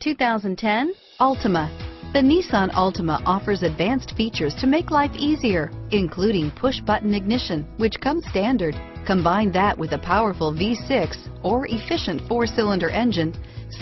2010 Altima. The Nissan Altima offers advanced features to make life easier, including push-button ignition, which comes standard. Combine that with a powerful V6 or efficient four-cylinder engine,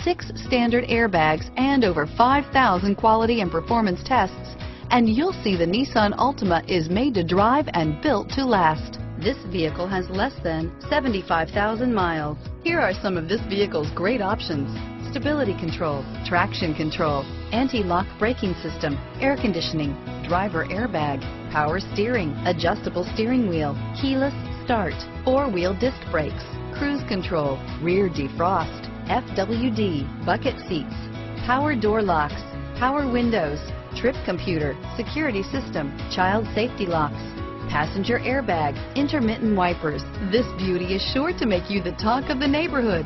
six standard airbags, and over 5,000 quality and performance tests, and you'll see the Nissan Altima is made to drive and built to last. This vehicle has less than 75,000 miles. Here are some of this vehicle's great options. Stability control, traction control, anti-lock braking system, air conditioning, driver airbag, power steering, adjustable steering wheel, keyless start, four-wheel disc brakes, cruise control, rear defrost, FWD, bucket seats, power door locks, power windows, trip computer, security system, child safety locks, passenger airbag, intermittent wipers. This beauty is sure to make you the talk of the neighborhood.